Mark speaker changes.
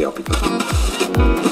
Speaker 1: de.